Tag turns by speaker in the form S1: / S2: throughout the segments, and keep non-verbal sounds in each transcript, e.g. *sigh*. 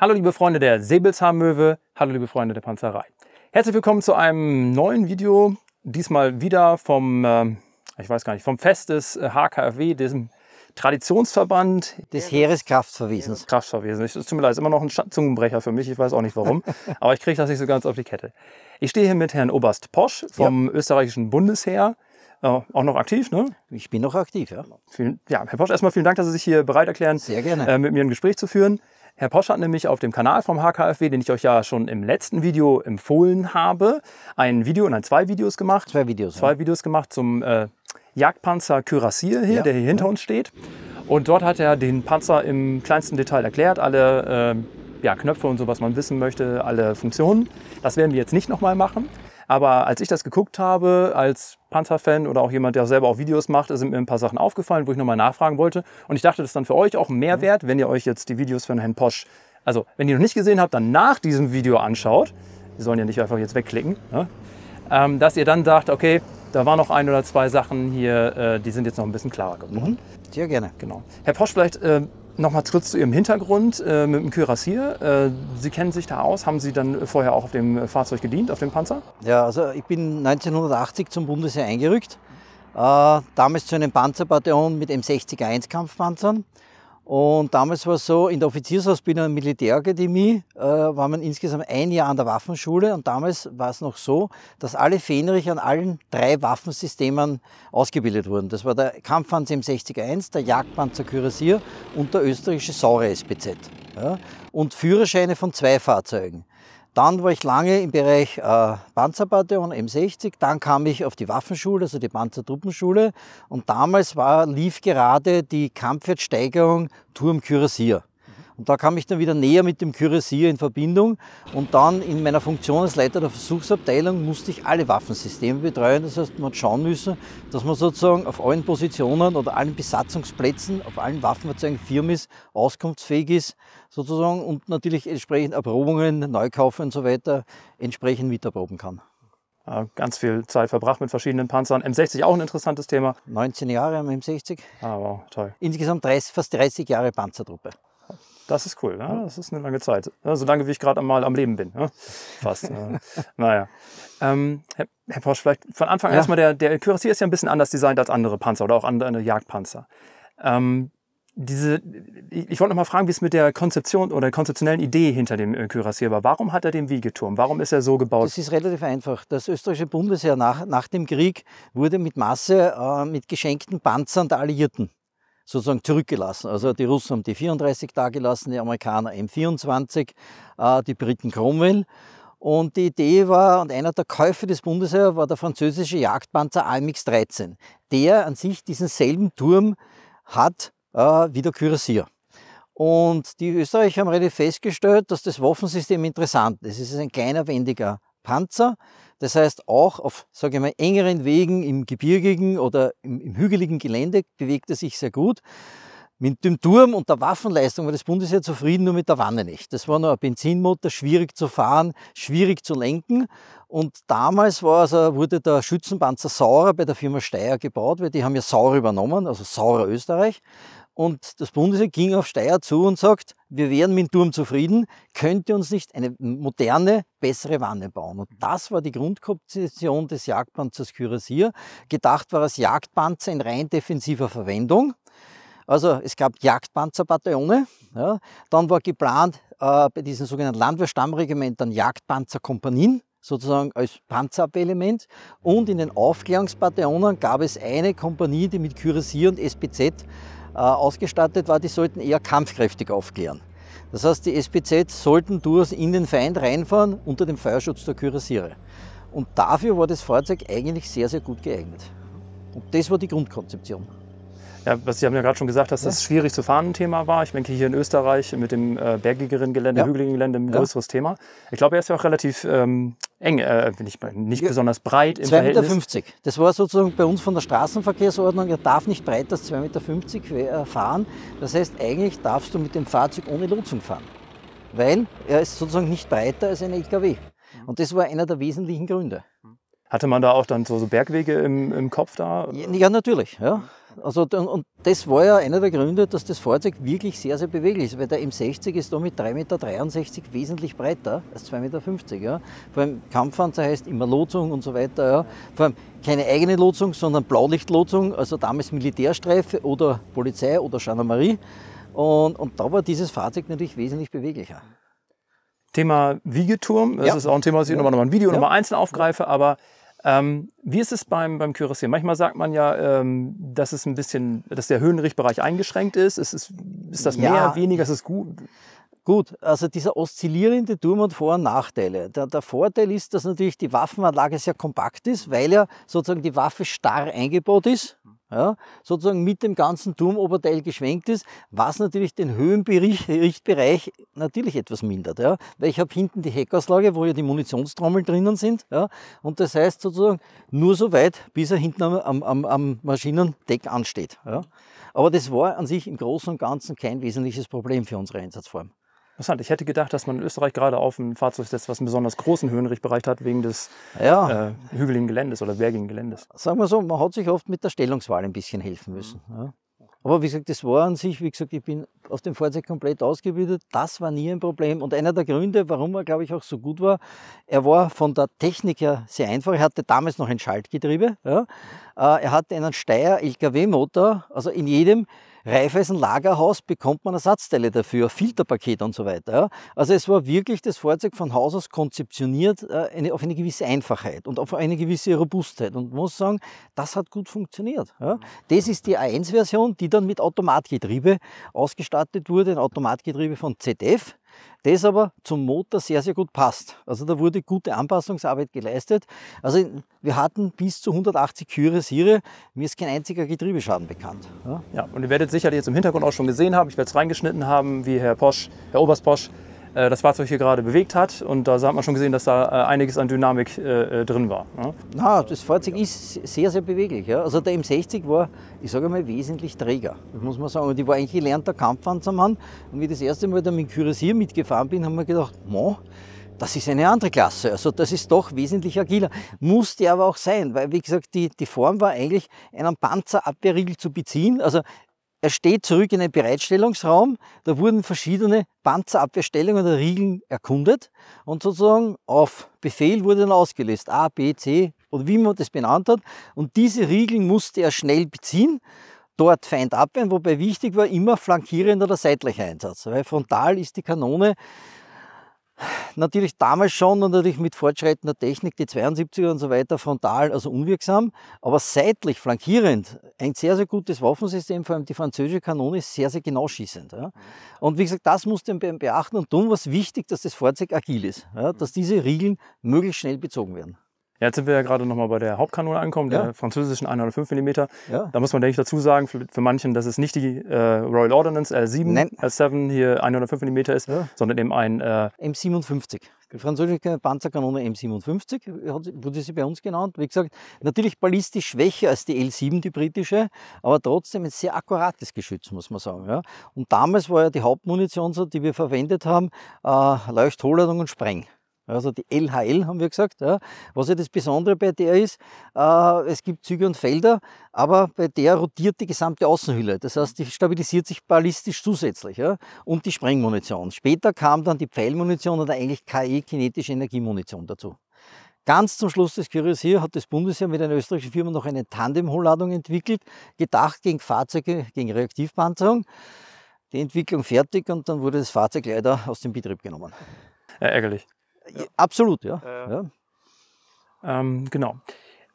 S1: Hallo liebe Freunde der Säbelzahnmöwe, hallo liebe Freunde der Panzerei. Herzlich willkommen zu einem neuen Video, diesmal wieder vom, äh, ich weiß gar nicht, vom Fest des HKFW, diesem Traditionsverband
S2: des Heereskraftverwesens.
S1: Kraftverwesen. Es tut mir leid, ist immer noch ein Zungenbrecher für mich, ich weiß auch nicht warum, *laughs* aber ich kriege das nicht so ganz auf die Kette. Ich stehe hier mit Herrn Oberst Posch vom ja. österreichischen Bundesheer. Äh, auch noch aktiv, ne?
S2: Ich bin noch aktiv, ja.
S1: Vielen, ja, Herr Posch, erstmal vielen Dank, dass Sie sich hier bereit erklären,
S2: Sehr gerne.
S1: Äh, mit mir ein Gespräch zu führen. Herr Posch hat nämlich auf dem Kanal vom HKFW, den ich euch ja schon im letzten Video empfohlen habe, ein Video, nein, zwei Videos gemacht.
S2: Zwei Videos.
S1: Zwei ja. Videos gemacht zum äh, Jagdpanzer Kürassier hier, ja. der hier hinter uns steht. Und dort hat er den Panzer im kleinsten Detail erklärt, alle äh, ja, Knöpfe und so, was man wissen möchte, alle Funktionen. Das werden wir jetzt nicht nochmal machen. Aber als ich das geguckt habe, als Panzerfan oder auch jemand, der selber auch Videos macht, sind mir ein paar Sachen aufgefallen, wo ich nochmal nachfragen wollte. Und ich dachte, das ist dann für euch auch ein Mehrwert, wenn ihr euch jetzt die Videos von Herrn Posch, also wenn ihr noch nicht gesehen habt, dann nach diesem Video anschaut. Die sollen ja nicht einfach jetzt wegklicken. Ne? Ähm, dass ihr dann sagt, okay, da waren noch ein oder zwei Sachen hier, äh, die sind jetzt noch ein bisschen klarer geworden. Mhm.
S2: Sehr gerne.
S1: Genau. Herr Posch, vielleicht äh, Nochmal kurz zu Ihrem Hintergrund äh, mit dem Kürassier. Äh, Sie kennen sich da aus. Haben Sie dann vorher auch auf dem Fahrzeug gedient, auf dem Panzer?
S2: Ja, also ich bin 1980 zum Bundesheer eingerückt. Äh, damals zu einem Panzerbataillon mit M60-1 Kampfpanzern. Und damals war es so, in der Offiziersausbildung der Militärakademie äh, war man insgesamt ein Jahr an der Waffenschule und damals war es noch so, dass alle Fähnrich an allen drei Waffensystemen ausgebildet wurden. Das war der Kampfpanzer M60-1, der Jagdpanzer Kürassier und der österreichische Saure SPZ. Ja, und Führerscheine von zwei Fahrzeugen. Dann war ich lange im Bereich äh, Panzerbataillon M60, dann kam ich auf die Waffenschule, also die Panzertruppenschule und damals war, lief gerade die Kampfwertsteigerung Turm Kürassier. Und da kam ich dann wieder näher mit dem Kürassier in Verbindung. Und dann in meiner Funktion als Leiter der Versuchsabteilung musste ich alle Waffensysteme betreuen. Das heißt, man hat schauen müssen, dass man sozusagen auf allen Positionen oder allen Besatzungsplätzen, auf allen Waffenfahrzeugen firm ist, auskunftsfähig ist, sozusagen, und natürlich entsprechend Erprobungen, Neukaufen und so weiter entsprechend miterproben kann
S1: ganz viel Zeit verbracht mit verschiedenen Panzern. M60 auch ein interessantes Thema.
S2: 19 Jahre am M60.
S1: Ah, wow, toll.
S2: Insgesamt 30, fast 30 Jahre Panzertruppe.
S1: Das ist cool. Ja? Das ist eine lange Zeit. Ja, so lange, wie ich gerade einmal am Leben bin. Ja? Fast. *laughs* äh, naja. Ähm, Herr, Herr Posch, vielleicht von Anfang an erstmal, der, der Kürassier ist ja ein bisschen anders designt als andere Panzer oder auch andere Jagdpanzer. Ähm, diese, ich wollte noch mal fragen, wie es mit der Konzeption oder der konzeptionellen Idee hinter dem äh, Kürassier war. Warum hat er den Wiegeturm? Warum ist er so gebaut?
S2: Das ist relativ einfach. Das österreichische Bundesheer nach, nach dem Krieg wurde mit Masse äh, mit geschenkten Panzern der Alliierten sozusagen zurückgelassen. Also die Russen haben die 34 da gelassen, die Amerikaner M24, äh, die Briten Cromwell. Und die Idee war, und einer der Käufer des Bundesheer war der französische Jagdpanzer AMX 13, der an sich diesen selben Turm hat äh, wie der Kürassier. Und die Österreicher haben relativ festgestellt, dass das Waffensystem interessant ist. Es ist ein kleiner, wendiger Panzer. Das heißt, auch auf sage ich mal, engeren Wegen im gebirgigen oder im, im hügeligen Gelände bewegt er sich sehr gut. Mit dem Turm und der Waffenleistung war das Bundesheer zufrieden, nur mit der Wanne nicht. Das war nur ein Benzinmotor, schwierig zu fahren, schwierig zu lenken. Und damals war also, wurde der Schützenpanzer Saurer bei der Firma Steyr gebaut, weil die haben ja Saurer übernommen, also Saurer Österreich. Und das Bundesheer ging auf Steyr zu und sagt, wir wären mit dem Turm zufrieden, könnt ihr uns nicht eine moderne, bessere Wanne bauen? Und das war die Grundkonzeption des Jagdpanzers Kürassier. Gedacht war als Jagdpanzer in rein defensiver Verwendung. Also es gab Jagdpanzerbataillone. Ja. Dann war geplant äh, bei diesen sogenannten Landwehrstammregimentern Jagdpanzerkompanien sozusagen als Panzerabwehrelement. Und in den Aufklärungsbataillonen gab es eine Kompanie, die mit Kürassier und SPZ ausgestattet war, die sollten eher kampfkräftig aufklären. Das heißt, die SPZ sollten durchaus in den Feind reinfahren unter dem Feuerschutz der Kürassiere. Und dafür war das Fahrzeug eigentlich sehr, sehr gut geeignet. Und das war die Grundkonzeption.
S1: Ja, was Sie haben ja gerade schon gesagt, dass das schwierig zu fahren ein Thema war. Ich denke, hier in Österreich mit dem äh, bergigeren Gelände, ja. hügeligen Gelände ein größeres ja. Thema. Ich glaube, er ist ja auch relativ ähm, eng, äh, nicht, nicht ja. besonders breit im 2,50
S2: Verhältnis. Meter. Das war sozusagen bei uns von der Straßenverkehrsordnung, er darf nicht breiter als 2,50 Meter fahren. Das heißt, eigentlich darfst du mit dem Fahrzeug ohne Lotsen fahren, weil er ist sozusagen nicht breiter als ein LKW. Und das war einer der wesentlichen Gründe.
S1: Hatte man da auch dann so, so Bergwege im, im Kopf da?
S2: Ja, natürlich. Ja. also und das war ja einer der Gründe, dass das Fahrzeug wirklich sehr, sehr beweglich ist, weil der M60 ist da mit 3,63 Meter wesentlich breiter als 2,50 Meter. Ja. Vor allem Kampfpanzer heißt immer Lotsung und so weiter. Ja. Vor allem keine eigene Lotsung, sondern Blaulichtlotsung, also damals Militärstreife oder Polizei oder Gendarmerie. Und, und da war dieses Fahrzeug natürlich wesentlich beweglicher.
S1: Thema Wiegeturm, das ja. ist auch ein Thema, was ich ja. nochmal ein Video ja. nochmal einzeln aufgreife, aber ähm, wie ist es beim, beim Kürassier? Manchmal sagt man ja, ähm, dass es ein bisschen, dass der Höhenrichtbereich eingeschränkt ist. Ist, es, ist das mehr, ja. weniger, ist es gut?
S2: Gut, also dieser oszillierende Turm hat Vor- und Nachteile. Der, der, Vorteil ist, dass natürlich die Waffenanlage sehr kompakt ist, weil ja sozusagen die Waffe starr eingebaut ist ja, sozusagen mit dem ganzen Turmoberteil geschwenkt ist, was natürlich den Höhenrichtbereich natürlich etwas mindert. Ja, weil ich habe hinten die Heckauslage, wo ja die Munitionstrommeln drinnen sind. Ja, und das heißt sozusagen nur so weit, bis er hinten am, am, am Maschinendeck ansteht. Ja. Aber das war an sich im Großen und Ganzen kein wesentliches Problem für unsere Einsatzform.
S1: Interessant. Ich hätte gedacht, dass man in Österreich gerade auf ein Fahrzeug setzt, was einen besonders großen Höhenrichtbereich hat, wegen des ja. äh, hügeligen Geländes oder bergigen Geländes.
S2: Sagen wir so, man hat sich oft mit der Stellungswahl ein bisschen helfen müssen. Mhm. Ja. Aber wie gesagt, das war an sich, wie gesagt, ich bin auf dem Fahrzeug komplett ausgebildet. Das war nie ein Problem. Und einer der Gründe, warum er, glaube ich, auch so gut war, er war von der Technik her sehr einfach. Er hatte damals noch ein Schaltgetriebe. Ja. Äh, er hatte einen Steyr LKW-Motor. Also in jedem Reifeisen-Lagerhaus bekommt man Ersatzteile dafür, Filterpaket und so weiter. Also es war wirklich das Fahrzeug von Haus aus konzeptioniert äh, auf eine gewisse Einfachheit und auf eine gewisse Robustheit. Und muss sagen, das hat gut funktioniert. Das ist die A1-Version, die dann mit Automatgetriebe ausgestattet wurde, ein Automatgetriebe von ZF das aber zum Motor sehr, sehr gut passt. Also da wurde gute Anpassungsarbeit geleistet. Also wir hatten bis zu 180 Kühe mir ist kein einziger Getriebeschaden bekannt.
S1: Ja, ja und ihr werdet sicherlich jetzt im Hintergrund auch schon gesehen haben, ich werde es reingeschnitten haben, wie Herr Posch, Herr Oberst Posch, das Fahrzeug hier gerade bewegt hat. Und da hat man schon gesehen, dass da äh, einiges an Dynamik äh, drin war.
S2: Na, das Fahrzeug ist sehr, sehr beweglich. Also der M60 war, ich sage mal, wesentlich träger, das muss man sagen. Und ich war eigentlich gelernter Kampfpanzermann. Und wie ich das erste Mal da mit Kürassier mitgefahren bin, haben wir gedacht, Mo, das ist eine andere Klasse. Also das ist doch wesentlich agiler. Musste aber auch sein, weil wie gesagt, die, die Form war eigentlich, einen Panzerabwehrriegel zu beziehen. Also er steht zurück in den Bereitstellungsraum. Da wurden verschiedene Panzerabwehrstellungen oder Riegeln erkundet und sozusagen auf Befehl wurde dann ausgelöst. A, B, C oder wie man das benannt hat. Und diese Riegeln musste er schnell beziehen dort Feind abwehren, wobei wichtig war immer flankierender oder seitlicher Einsatz, weil frontal ist die Kanone natürlich damals schon und natürlich mit fortschreitender Technik, die 72er und so weiter, frontal, also unwirksam, aber seitlich, flankierend, ein sehr, sehr gutes Waffensystem, vor allem die französische Kanone ist sehr, sehr genau schießend. Ja. Und wie gesagt, das musste man beachten und tun was wichtig, dass das Fahrzeug agil ist, ja, dass diese Riegeln möglichst schnell bezogen werden.
S1: Ja, jetzt sind wir ja gerade nochmal bei der Hauptkanone angekommen, ja. der französischen 105 mm. Ja. Da muss man, denke ich, dazu sagen, für, für manchen, dass es nicht die äh, Royal Ordnance L7, Nein. L7 hier 105 mm ist, ja. sondern eben ein
S2: äh, M57. Die französische Panzerkanone M57 wurde sie bei uns genannt. Wie gesagt, natürlich ballistisch schwächer als die L7, die britische, aber trotzdem ein sehr akkurates Geschütz, muss man sagen. Ja. Und damals war ja die Hauptmunition, so, die wir verwendet haben, äh, Leuchthohlladung und Spreng also die LHL haben wir gesagt. Ja. Was ja das Besondere bei der ist, äh, es gibt Züge und Felder, aber bei der rotiert die gesamte Außenhülle. Das heißt, die stabilisiert sich ballistisch zusätzlich ja. und die Sprengmunition. Später kam dann die Pfeilmunition oder eigentlich KE, kinetische Energiemunition dazu. Ganz zum Schluss des Kürissier hat das Bundesheer mit einer österreichischen Firma noch eine Tandem-Hohlladung entwickelt, gedacht gegen Fahrzeuge, gegen Reaktivpanzerung. Die Entwicklung fertig und dann wurde das Fahrzeug leider aus dem Betrieb genommen.
S1: Ja, ärgerlich.
S2: Ja. Absolut, ja. Äh, ja.
S1: Ähm, genau.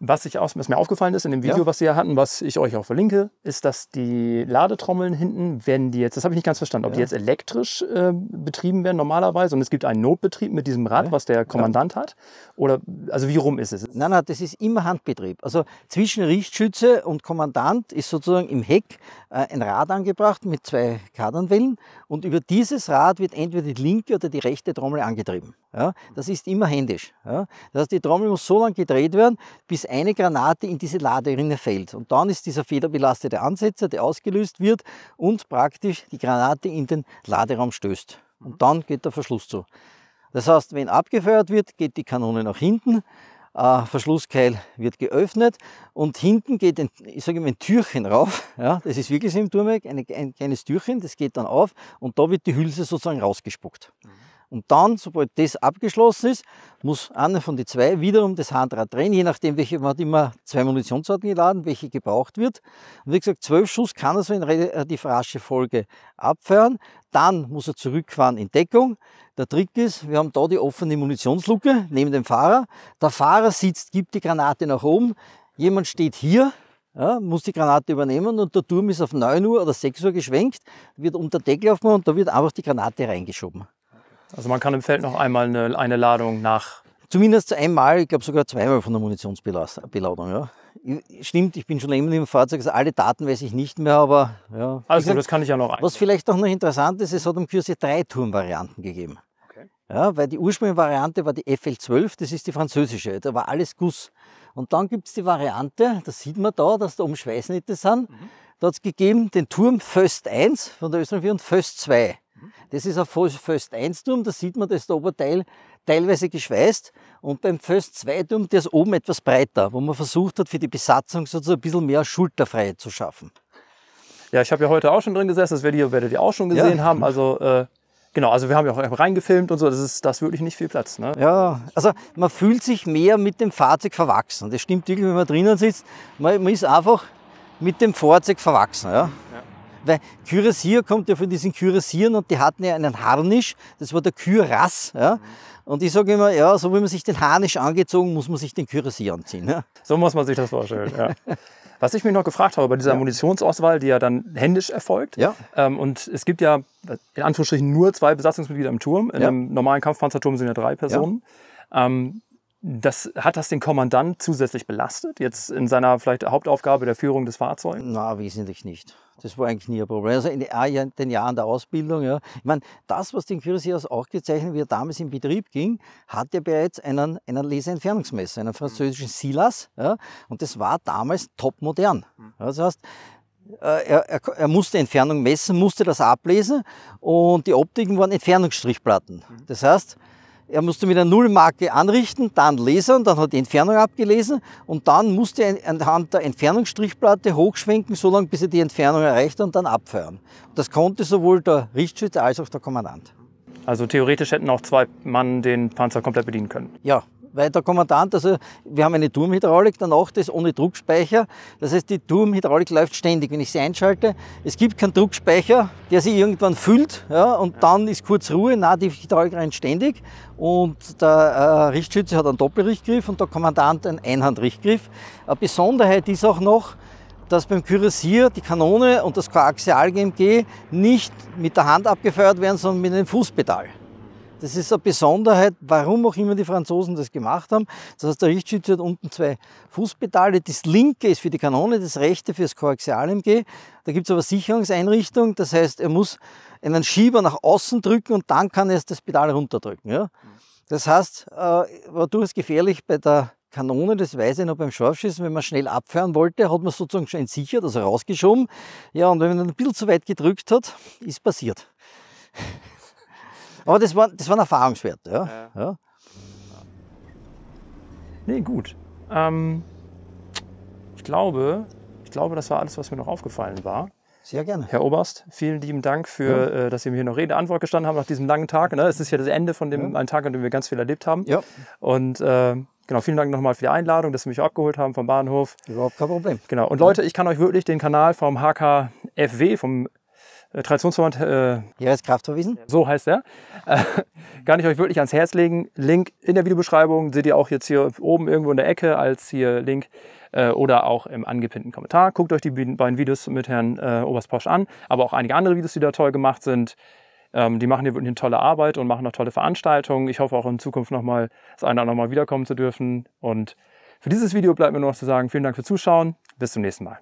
S1: Was, ich aus, was mir aufgefallen ist in dem Video, ja. was Sie ja hatten, was ich euch auch verlinke, ist, dass die Ladetrommeln hinten, werden die jetzt, das habe ich nicht ganz verstanden, ob ja. die jetzt elektrisch äh, betrieben werden normalerweise und es gibt einen Notbetrieb mit diesem Rad, ja. was der Kommandant hat? Oder, also wie rum ist es?
S2: Nein, nein, das ist immer Handbetrieb. Also zwischen Richtschütze und Kommandant ist sozusagen im Heck äh, ein Rad angebracht mit zwei Kardanwellen und über dieses Rad wird entweder die linke oder die rechte Trommel angetrieben. Ja, das ist immer händisch. Ja. Das heißt, die Trommel muss so lange gedreht werden, bis eine Granate in diese Laderinne fällt. Und dann ist dieser federbelastete Ansetzer, der ausgelöst wird und praktisch die Granate in den Laderaum stößt. Und dann geht der Verschluss zu. Das heißt, wenn abgefeuert wird, geht die Kanone nach hinten. Äh, Verschlusskeil wird geöffnet und hinten geht ein, ich sage mal, ein Türchen rauf. Ja, das ist wirklich so im Turmeck, ein, ein kleines Türchen, das geht dann auf und da wird die Hülse sozusagen rausgespuckt. Und dann, sobald das abgeschlossen ist, muss einer von den zwei wiederum das Handrad drehen, je nachdem, welche, man hat immer zwei Munitionssorten geladen, welche gebraucht wird. Und wie gesagt, zwölf Schuss kann er so in relativ rasche Folge abfeuern. Dann muss er zurückfahren in Deckung. Der Trick ist, wir haben da die offene Munitionsluke neben dem Fahrer. Der Fahrer sitzt, gibt die Granate nach oben. Jemand steht hier, ja, muss die Granate übernehmen und der Turm ist auf 9 Uhr oder 6 Uhr geschwenkt, wird unter Deckel aufgemacht und da wird einfach die Granate reingeschoben.
S1: Also man kann im Feld noch einmal eine, eine Ladung nach.
S2: Zumindest einmal, ich glaube sogar zweimal von der Munitionsbeladung. Ja. Stimmt, ich bin schon länger im Fahrzeug, also alle Daten weiß ich nicht mehr, aber ja.
S1: Also gesagt, das kann ich ja noch
S2: ein. Was vielleicht auch noch interessant ist, es hat am Kürze drei Turmvarianten gegeben. Okay. Ja, weil die ursprüngliche Variante war die FL12, das ist die französische, da war alles Guss. Und dann gibt es die Variante, das sieht man da, dass da oben Schweißnähte sind. Mhm. Da hat es gegeben den Turm Föst 1 von der Österreich und Föst 2. Das ist ein Föst 1 Turm, da sieht man das Oberteil teilweise geschweißt. Und beim Föst 2 Turm, der ist oben etwas breiter, wo man versucht hat, für die Besatzung sozusagen ein bisschen mehr Schulterfreiheit zu schaffen.
S1: Ja, ich habe ja heute auch schon drin gesessen, das werdet ihr, werdet ihr auch schon gesehen ja. haben. Also äh, genau, also wir haben ja auch reingefilmt und so, das ist das wirklich nicht viel Platz. Ne?
S2: Ja, also man fühlt sich mehr mit dem Fahrzeug verwachsen. Das stimmt wirklich, wenn man drinnen sitzt. Man, man ist einfach mit dem Fahrzeug verwachsen. Ja? Weil Kürassier kommt ja von diesen Kürassieren und die hatten ja einen Harnisch, das war der Kürass. Ja? Und ich sage immer, ja, so wie man sich den Harnisch angezogen, muss man sich den Kürassier anziehen. Ja?
S1: So muss man sich das vorstellen, ja. *laughs* Was ich mich noch gefragt habe bei dieser ja. Munitionsauswahl, die ja dann händisch erfolgt. Ja. Ähm, und es gibt ja in Anführungsstrichen nur zwei Besatzungsmitglieder im Turm. In ja. einem normalen Kampfpanzerturm sind ja drei Personen. Ja. Ähm, das, hat das den Kommandant zusätzlich belastet, jetzt in seiner vielleicht Hauptaufgabe der Führung des Fahrzeugs?
S2: Na, wesentlich nicht. Das war eigentlich nie ein Problem. Also in den Jahren der Ausbildung, ja. Ich meine, das, was den Kürassiers auch gezeichnet, wie er damals in Betrieb ging, hatte bereits einen, einen Laserentfernungsmesser, einen französischen Silas, ja. Und das war damals topmodern. Ja, das heißt, äh, er, er, er, musste Entfernung messen, musste das ablesen und die Optiken waren Entfernungsstrichplatten. Das heißt, er musste mit einer Nullmarke anrichten, dann lasern, dann hat die Entfernung abgelesen und dann musste er anhand der Entfernungsstrichplatte hochschwenken, so lange bis er die Entfernung erreicht und dann abfeuern. Das konnte sowohl der Richtschütze als auch der Kommandant.
S1: Also theoretisch hätten auch zwei Mann den Panzer komplett bedienen können.
S2: Ja, weil der Kommandant, also wir haben eine Turmhydraulik, danach das ohne Druckspeicher. Das heißt, die Turmhydraulik läuft ständig. Wenn ich sie einschalte, es gibt keinen Druckspeicher, der sich irgendwann füllt ja, und dann ist kurz Ruhe. Nein, die Hydraulik rennt ständig und der äh, Richtschütze hat einen Doppelrichtgriff und der Kommandant einen Einhandrichtgriff. Eine Besonderheit ist auch noch, dass beim Kürassier die Kanone und das Koaxial-GMG nicht mit der Hand abgefeuert werden, sondern mit einem Fußpedal. Das ist eine Besonderheit, warum auch immer die Franzosen das gemacht haben. Das heißt, der Richtschütze hat unten zwei Fußpedale. Das linke ist für die Kanone, das rechte für das Koaxial-MG. Da gibt es aber Sicherungseinrichtung. Das heißt, er muss einen Schieber nach außen drücken und dann kann er das Pedal runterdrücken. Ja? Das heißt, äh, war durchaus gefährlich bei der Kanone, das weiß ich noch beim Scharfschießen, wenn man schnell abfeuern wollte, hat man sozusagen schon entsichert, also rausgeschoben. Ja, und wenn man ein bisschen zu weit gedrückt hat, ist passiert. Aber das war, das war ein Erfahrungswert. Ja. ja. ja.
S1: Nee, gut. Ähm, ich, glaube, ich glaube, das war alles, was mir noch aufgefallen war.
S2: Sehr gerne.
S1: Herr Oberst, vielen lieben Dank für, ja. äh, dass Sie mir hier noch Rede Antwort gestanden haben nach diesem langen Tag. Ne? Es ist ja das Ende von dem ja. einen Tag, an dem wir ganz viel erlebt haben. Ja. Und äh, genau, vielen Dank nochmal für die Einladung, dass Sie mich abgeholt haben vom Bahnhof.
S2: Überhaupt kein Problem.
S1: Genau. Und Leute, ich kann euch wirklich den Kanal vom HKFW, vom äh, Traditionsverband. Äh,
S2: Jahreskraftverwiesen.
S1: So heißt er. Äh, kann ich euch wirklich ans Herz legen. Link in der Videobeschreibung seht ihr auch jetzt hier oben irgendwo in der Ecke als hier Link äh, oder auch im angepinnten Kommentar. Guckt euch die beiden Videos mit Herrn äh, Oberst Posch an, aber auch einige andere Videos, die da toll gemacht sind. Ähm, die machen hier wirklich eine tolle Arbeit und machen noch tolle Veranstaltungen. Ich hoffe auch in Zukunft nochmal das eine oder andere Mal wiederkommen zu dürfen. Und für dieses Video bleibt mir nur noch zu sagen, vielen Dank fürs Zuschauen. Bis zum nächsten Mal.